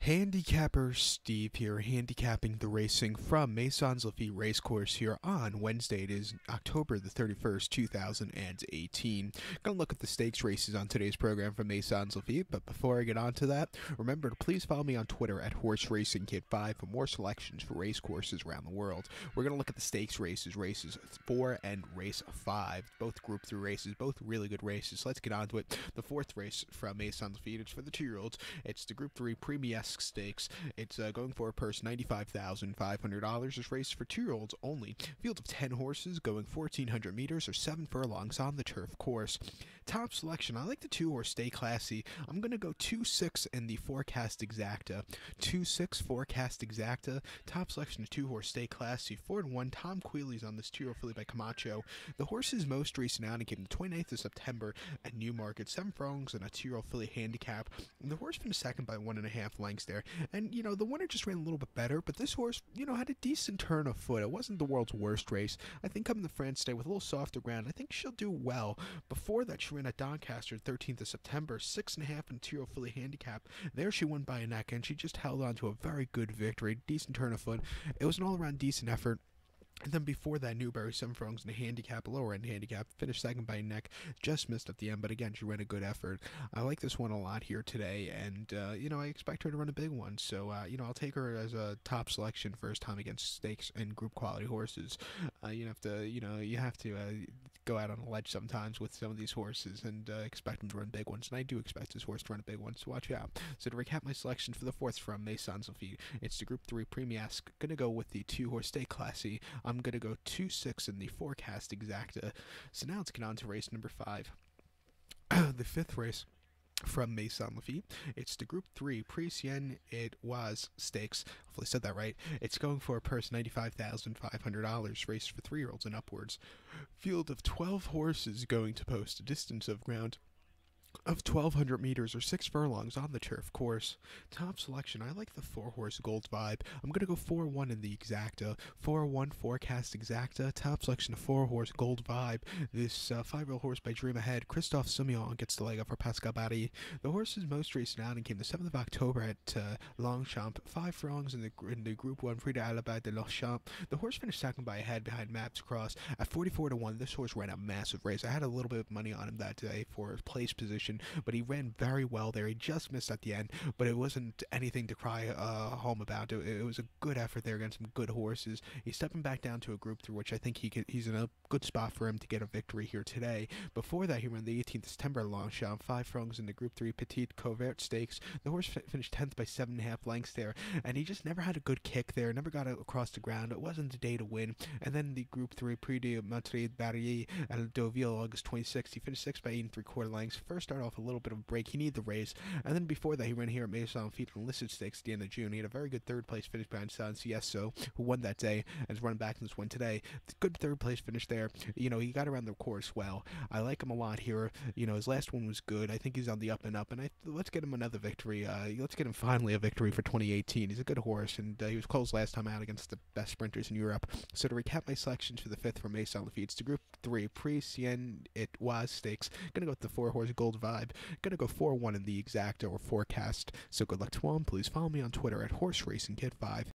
Handicapper Steve here, handicapping the racing from Maisons Laffitte Racecourse here on Wednesday. It is October the 31st, 2018. Gonna look at the stakes races on today's program from Maisons Laffitte, but before I get on to that, remember to please follow me on Twitter at Horse Racing Kid 5 for more selections for race courses around the world. We're gonna look at the stakes races, races 4 and race 5, both Group 3 races, both really good races. Let's get on to it. The fourth race from Maisons Laffitte, it's for the two year olds. It's the Group 3 Prix Miesque Stakes. It's uh, going for a purse $95,500. This race for two year olds only. Field of 10 horses going 1,400 meters or 7 furlongs on the turf course. Top selection. I like the two horse Stay Classy. I'm going to go 2 6 in the Forecast Exacta. 2 6 Forecast Exacta. Top selection of two horse Stay Classy. 4 and 1. Tom Queally's on this two year old filly by Camacho. The horse's most recent outing came the 29th of September at Newmarket. 7 furlongs and a two year old filly handicap. And the horse finished second by one and there. And, you know, the winner just ran a little bit better, but this horse, you know, had a decent turn of foot. It wasn't the world's worst race. I think coming to France today with a little softer ground, I think she'll do well. Before that, she ran at Doncaster 13th of September, six and a half Imperial Philly handicap. There she won by a neck, and she just held on to a very good victory, decent turn of foot. It was an all around decent effort. And then before that, Newbury, seven furlongs in a handicap, lower end handicap, finished second by neck, just missed at the end, but again, she ran a good effort. I like this one a lot here today, and, uh, you know, I expect her to run a big one. So, uh, you know, I'll take her as a top selection first time against stakes and group quality horses. Uh, you have to, you know, you have to uh, go out on a ledge sometimes with some of these horses and uh, expect them to run big ones, and I do expect this horse to run a big one, so watch out. So to recap my selection for the fourth from Maisons Sophie, it's the Group 3 Prix Miesque. Gonna go with the two horse Stay Classy. I'm going to go 2 6 in the forecast exacta. So now let's get on to race number 5. the fifth race from Maisons Laffitte. It's the Group 3 Prix de Seine-et-Oise Stakes. Hopefully I said that right. It's going for a purse $95,500, race for three year olds and upwards. Field of 12 horses going to post a distance of ground of 1200 meters or 6 furlongs on the turf course. Top selection, I like the 4 horse gold vibe. I'm going to go 4 1 in the exacta. 4 1 forecast exacta. Top selection 4 horse gold vibe. This 5 uh, year old horse by Dream Ahead. Christophe Soumillon gets the leg up for Pascal Bary. The horse's most recent outing came the 7th of October at uh, Longchamp. 5 furlongs in the, in the Group 1 Prix de l'Abbaye de Longchamp. The horse finished second by a head behind Mabs Cross. At 44 to 1, this horse ran a massive race. I had a little bit of money on him that day for place position but he ran very well there. He just missed at the end, but it wasn't anything to cry uh, home about. It, it, was a good effort there against some good horses. He's stepping back down to a group through which I think he could, he's in a good spot for him to get a victory here today. Before that, he ran the 18th September Longchamp, five furlongs in the Group 3 Petit Couvert Stakes. The horse finished 10th by seven and a half lengths there, and he just never had a good kick there, never got across the ground. It wasn't the day to win. And then the Group 3 Prix de Madrid Barrier at Deauville, August 26th, he finished 6th by 8 and 3 quarter lengths. First start off a little bit of a break. He needed the race. And then before that, he ran here at Maisons Laffitte and Listed Stakes at the end of June. He had a very good third place finish behind San Cieso, who won that day and is running back in this one today. Good third place finish there. You know, he got around the course well. I like him a lot here. You know, his last one was good. I think he's on the up and up. And I, let's get him another victory. Uh, let's get him finally a victory for 2018. He's a good horse, and uh, he was close last time out against the best sprinters in Europe. So to recap my selections for the fifth from Maisons Laffitte, it's the Group 3 Prix de Seine-et-Oise Stakes. Gonna go with the four horse gold vibe. Gonna go 4 1 in the exact or forecast. So good luck to all. Please follow me on Twitter at Horse Racing Kid 5